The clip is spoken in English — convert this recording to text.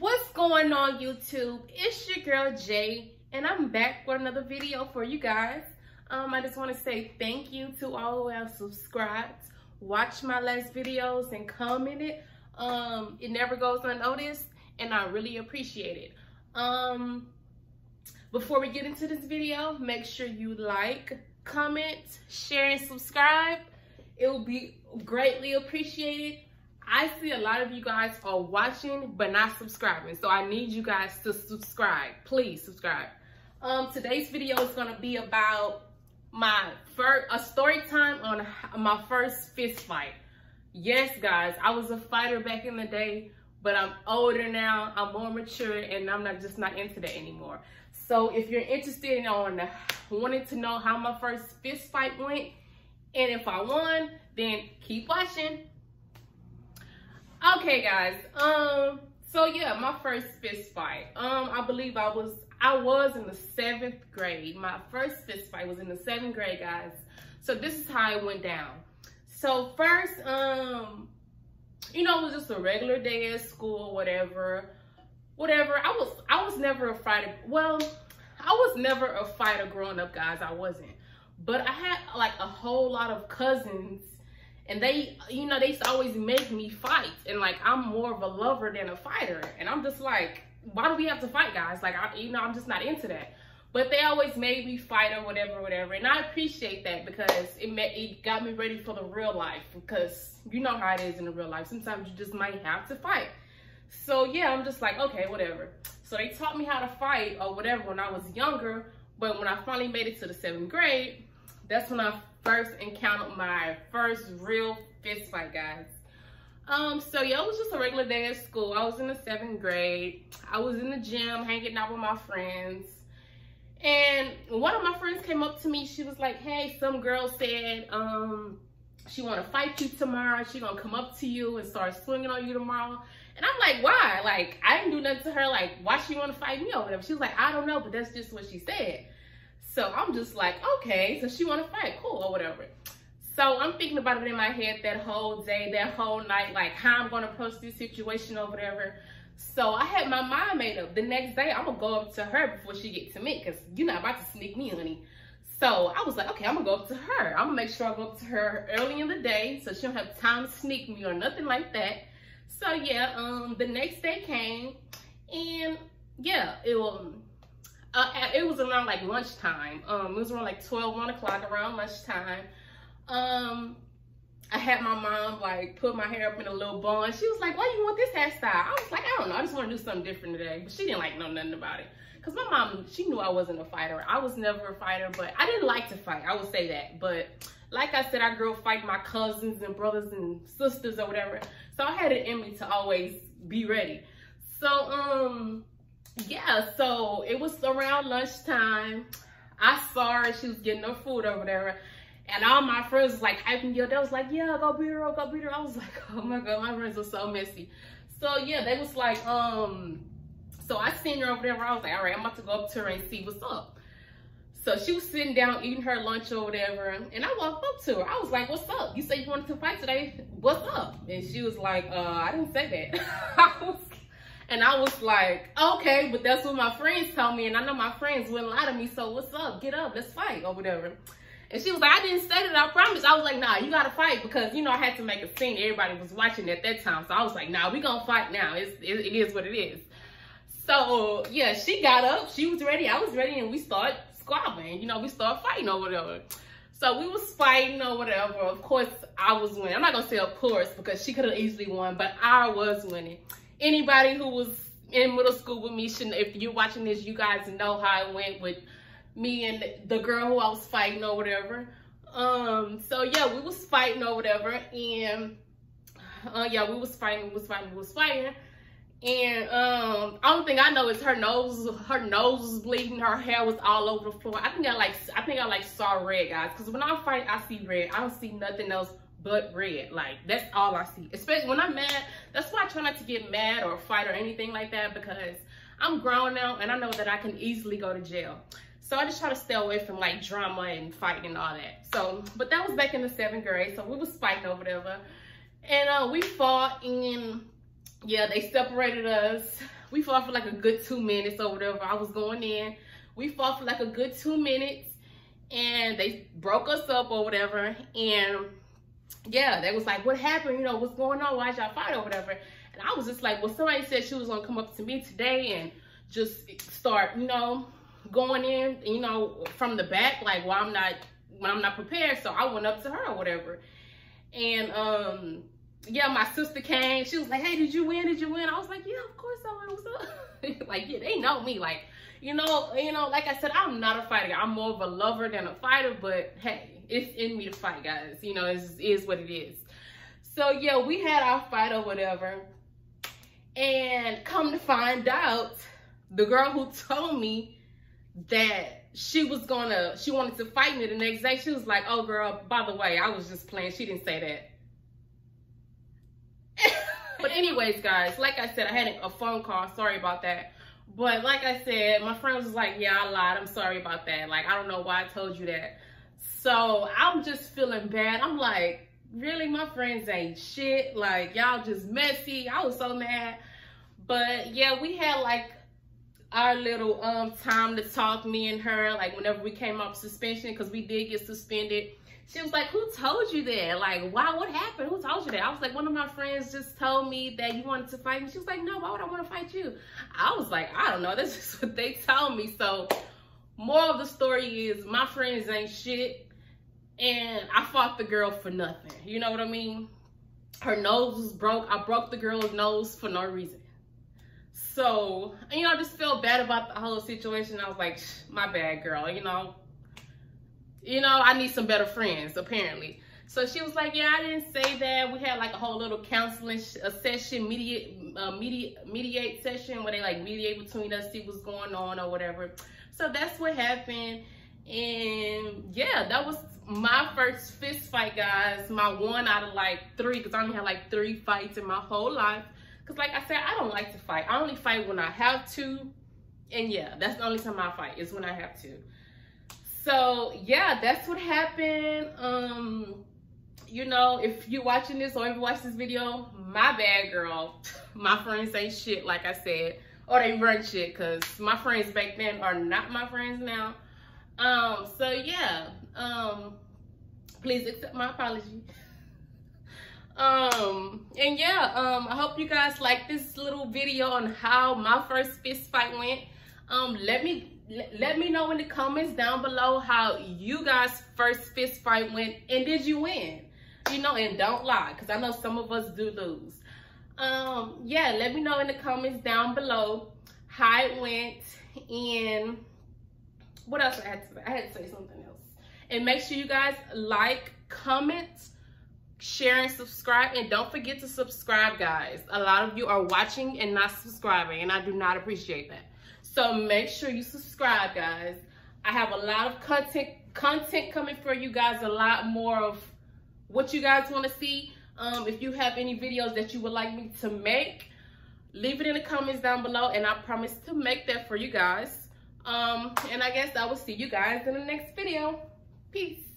What's going on YouTube? It's your girl Jay and I'm back with another video for you guys. Um, I just want to say thank you to all who have subscribed, watched my last videos and commented. Um, it never goes unnoticed and I really appreciate it. Um, before we get into this video, make sure you like, comment, share, and subscribe. It will be greatly appreciated. I see a lot of you guys are watching but not subscribing. So I need you guys to subscribe. Please subscribe. Um, today's video is going to be about my first, a story time on my first fist fight. Yes, guys, I was a fighter back in the day, but I'm older now. I'm more mature and I'm not just not into that anymore. So if you're interested in on wanting to know how my first fist fight went and if I won, then keep watching. Okay, guys. Um, so yeah, my first fist fight. Um, I believe I was I was in the seventh grade. My first fist fight was in the seventh grade, guys. So this is how it went down. So first, um, you know, it was just a regular day at school, whatever, whatever. I was I was never a fighter. Well, I was never a fighter growing up, guys. I wasn't. But I had like a whole lot of cousins and they, you know, they used to always make me fight. And like, I'm more of a lover than a fighter. And I'm just like, why do we have to fight, guys? Like, I, you know, I'm just not into that. But they always made me fight or whatever, whatever. And I appreciate that because it it got me ready for the real life. Because you know how it is in the real life. Sometimes you just might have to fight. So yeah, I'm just like, okay, whatever. So they taught me how to fight or whatever when I was younger. But when I finally made it to the seventh grade, that's when I first encountered my first real fist fight, guys. Um, so yeah, it was just a regular day at school. I was in the seventh grade. I was in the gym hanging out with my friends. And one of my friends came up to me. She was like, hey, some girl said um, she want to fight you tomorrow. She gonna come up to you and start swinging on you tomorrow. And I'm like, why? Like, I didn't do nothing to her. Like, why she want to fight me or whatever? She was like, I don't know, but that's just what she said. So I'm just like, okay, so she want to fight, cool, or whatever. So I'm thinking about it in my head that whole day, that whole night, like how I'm to approach this situation or whatever. So I had my mind made up. The next day, I'm to go up to her before she get to me because you're not about to sneak me, honey. So I was like, okay, I'm to go up to her. I'm to make sure I go up to her early in the day so she don't have time to sneak me or nothing like that. So yeah, um, the next day came and yeah, it was, uh, it was around like lunchtime. Um, it was around like 12, 1 o'clock around lunchtime. Um, I had my mom like put my hair up in a little bun. She was like, why you want this hairstyle? I was like, I don't know. I just want to do something different today. But she didn't like know nothing about it. Because my mom, she knew I wasn't a fighter. I was never a fighter, but I didn't like to fight. I would say that. But like I said, I grew up fighting my cousins and brothers and sisters or whatever. So I had it in me to always be ready. So, um, yeah, so it was around lunchtime. I saw her, she was getting her food over there. And all my friends was like hyping you up. They was like, yeah, go beat her up, go beat her. I was like, oh my God, my friends are so messy. So yeah, they was like, um, so I seen her over there. I was like, all right, I'm about to go up to her and see what's up. So she was sitting down eating her lunch or whatever. And I walked up to her. I was like, what's up? You said you wanted to fight today. What's up? And she was like, uh, I didn't say that. I was and I was like, okay, but that's what my friends told me. And I know my friends wouldn't lie to me. So what's up? Get up. Let's fight or whatever. And she was like, I didn't say that. I promise. I was like, nah, you got to fight because, you know, I had to make a scene. Everybody was watching at that time. So I was like, nah, we going to fight now. It's, it, it is what it is. So, yeah, she got up. She was ready. I was ready. And we started squabbling. You know, we started fighting or whatever. So we was fighting or whatever. Of course, I was winning. I'm not going to say of course because she could have easily won. But I was winning anybody who was in middle school with me should if you're watching this you guys know how it went with me and the girl who i was fighting or whatever. Um so yeah we was fighting or whatever and uh yeah we was fighting we was fighting we was fighting. And um only thing i know is her nose her nose was bleeding her hair was all over the floor. I think i like i think i like saw red guys because when i fight i see red. I don't see nothing else but red. Like, that's all I see. Especially when I'm mad. That's why I try not to get mad or fight or anything like that because I'm grown now and I know that I can easily go to jail. So I just try to stay away from like drama and fighting and all that. So, but that was back in the seventh grade. So we was fighting over whatever. And uh, we fought and yeah, they separated us. We fought for like a good two minutes or whatever. I was going in. We fought for like a good two minutes and they broke us up or whatever. And yeah, they was like, what happened? You know, what's going on? Why'd y'all fight or whatever? And I was just like, well, somebody said she was gonna come up to me today and just start, you know, going in, you know, from the back, like, well, I'm not, when I'm not prepared. So I went up to her or whatever. And, um, yeah, my sister came. She was like, hey, did you win? Did you win? I was like, yeah, of course I won. What's up? like, yeah, they know me. Like, you know, you know, like I said, I'm not a fighter. I'm more of a lover than a fighter, but hey, it's in me to fight, guys. You know, it is what it is. So yeah, we had our fight or whatever. And come to find out, the girl who told me that she was gonna, she wanted to fight me the next day, she was like, oh girl, by the way, I was just playing. She didn't say that. but anyways, guys, like I said, I had a phone call. Sorry about that. But like I said, my friend was like, yeah, I lied. I'm sorry about that. Like, I don't know why I told you that. So I'm just feeling bad. I'm like, really? My friends ain't shit. Like, y'all just messy. I was so mad. But yeah, we had like our little um time to talk, me and her, like whenever we came off suspension, because we did get suspended she was like, who told you that? Like, why, what happened? Who told you that? I was like, one of my friends just told me that you wanted to fight me. She was like, no, why would I want to fight you? I was like, I don't know. That's just what they told me. So, more of the story is my friends ain't shit. And I fought the girl for nothing. You know what I mean? Her nose was broke. I broke the girl's nose for no reason. So, you know, I just felt bad about the whole situation. I was like, my bad, girl. You know, you know, I need some better friends, apparently. So she was like, yeah, I didn't say that. We had like a whole little counseling session, mediate, mediate session where they like mediate between us, see what's going on or whatever. So that's what happened. And yeah, that was my first fist fight, guys. My one out of like three, because I only had like three fights in my whole life. Because like I said, I don't like to fight. I only fight when I have to. And yeah, that's the only time I fight is when I have to so yeah that's what happened um you know if you're watching this or ever watch this video my bad girl. My friends ain't shit like i said. Or they run shit because my friends back then are not my friends now. Um so yeah. Um please accept my apology. Um and yeah um i hope you guys like this little video on how my first fist fight went. Um let me let me know in the comments down below how you guys first fist fight went and did you win you know and don't lie because i know some of us do lose. Um yeah let me know in the comments down below how it went and what else i had to say. I had to say something else. And make sure you guys like comment share and subscribe. And don't forget to subscribe guys. A lot of you are watching and not subscribing and i do not appreciate that. So make sure you subscribe, guys. I have a lot of content content coming for you guys, a lot more of what you guys want to see. Um, if you have any videos that you would like me to make, leave it in the comments down below and I promise to make that for you guys. Um, and I guess I will see you guys in the next video. Peace.